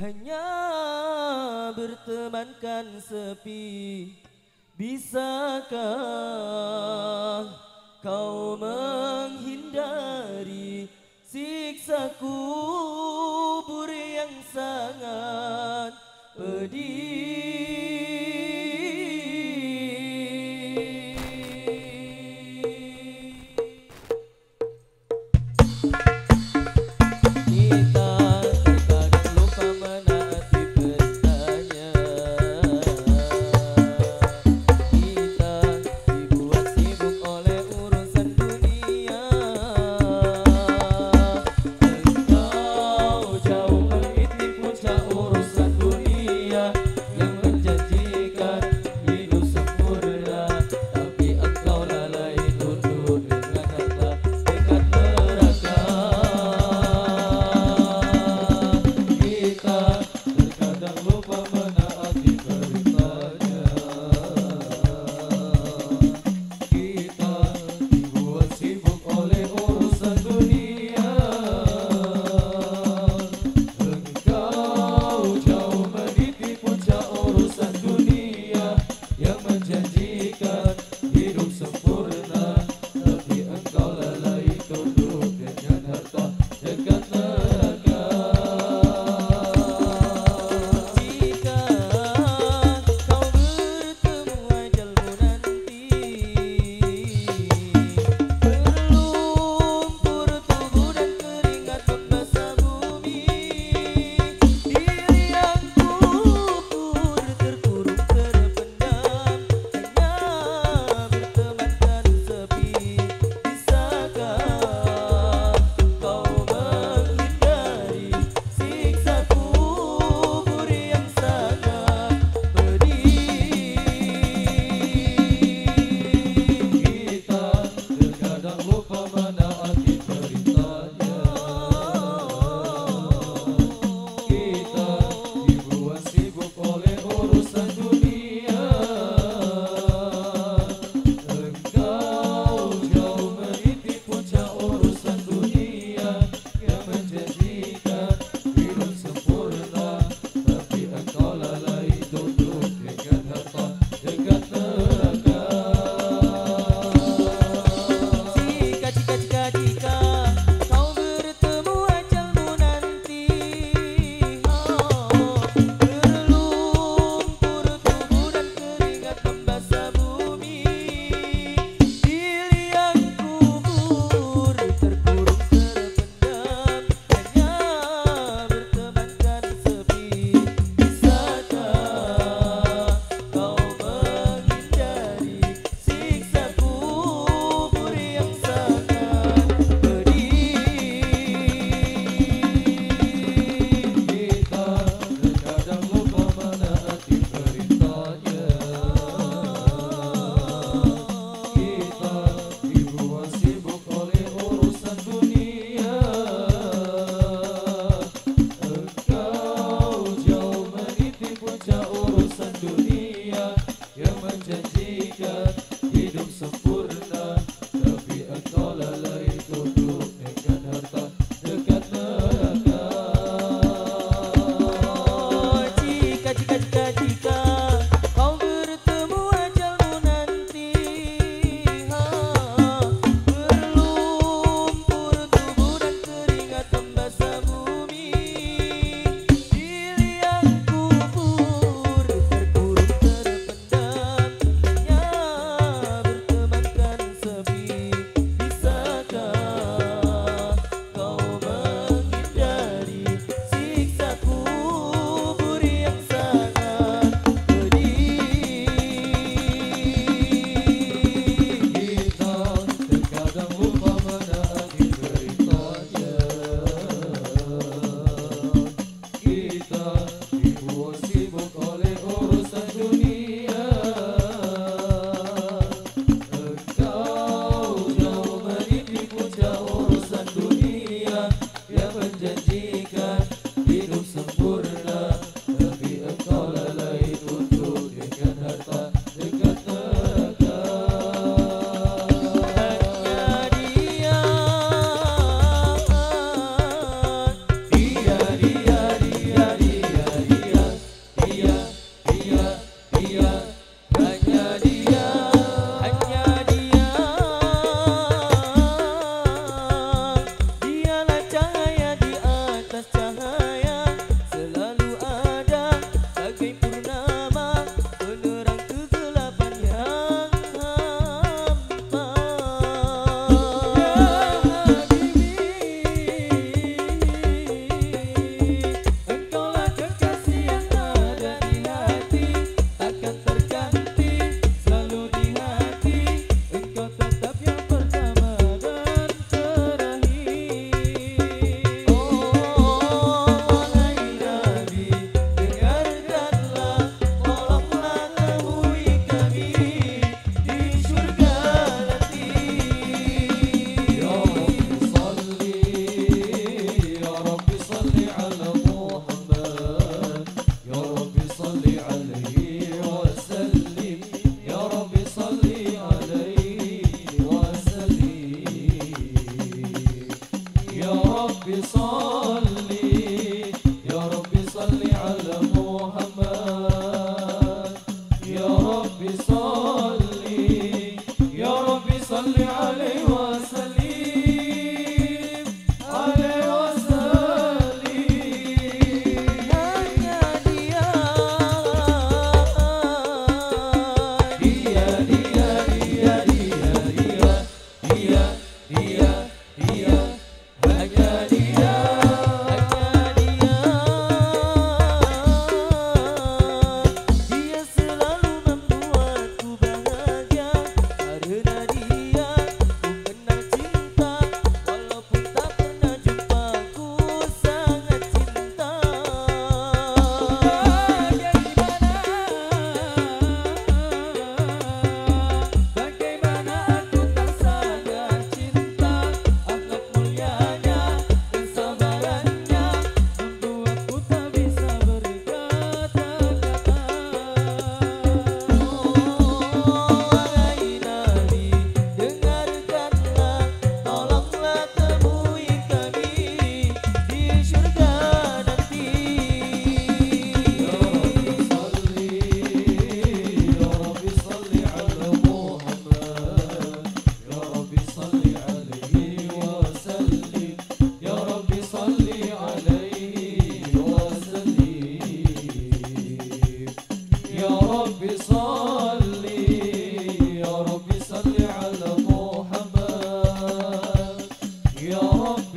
Hanya bertemankan sepi. Bisakah kau menghindari Siksa kubur yang sangat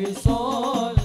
bisol